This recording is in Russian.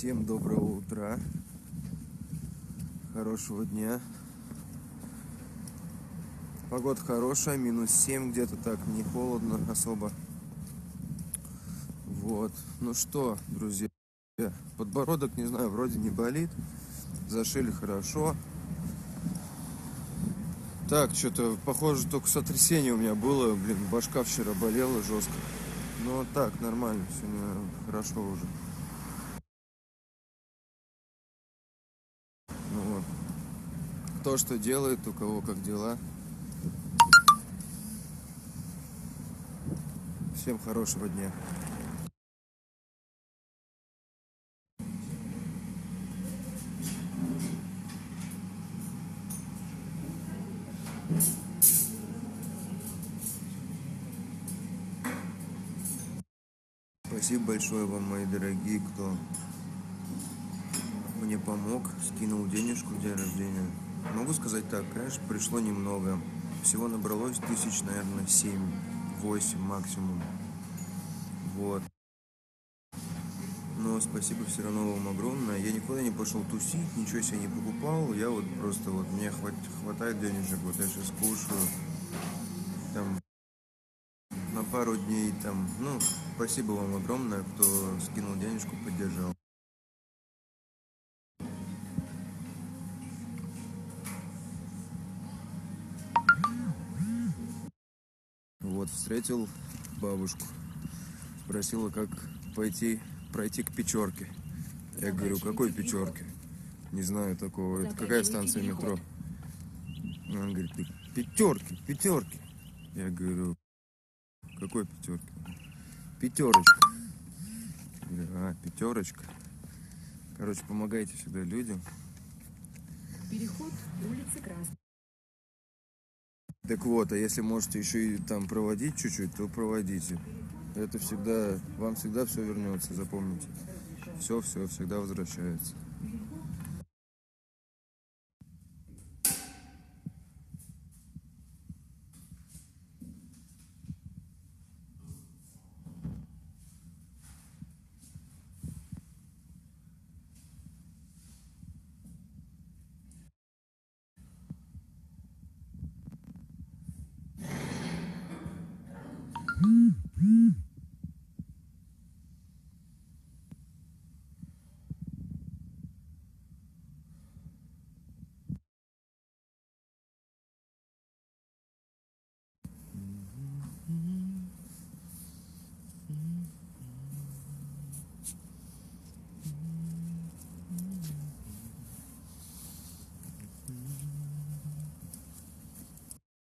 Всем доброго утра, хорошего дня. Погода хорошая, минус 7 где-то так, не холодно особо. Вот, ну что, друзья, подбородок, не знаю, вроде не болит, зашили хорошо. Так, что-то, похоже, только сотрясение у меня было, блин, башка вчера болела жестко. Но так, нормально, сегодня хорошо уже. Ну вот. Кто что делает, у кого как дела. Всем хорошего дня. Спасибо большое вам, мои дорогие, кто мне помог, скинул денежку в день рождения. Могу сказать так, конечно, пришло немного. Всего набралось тысяч, наверное, 7-8 максимум. Вот. Но спасибо все равно вам огромное. Я никуда не пошел тусить, ничего себе не покупал. Я вот просто вот, мне хват, хватает денежек, вот я сейчас кушаю. Там на пару дней там, ну, спасибо вам огромное, кто скинул денежку, поддержал. Вот, встретил бабушку. Спросила, как пойти, пройти к Печорке. Я говорю, какой Печорке? Не знаю такого. Это какая станция метро? Он говорит, пятерки, пятерки. Я говорю, какой пятерки? Пятерочка. Я говорю, а, пятерочка. Короче, помогайте всегда людям. Переход улицы Красной. Так вот, а если можете еще и там проводить чуть-чуть, то проводите. Это всегда, вам всегда все вернется, запомните. Все, все, всегда возвращается. Mm-hmm.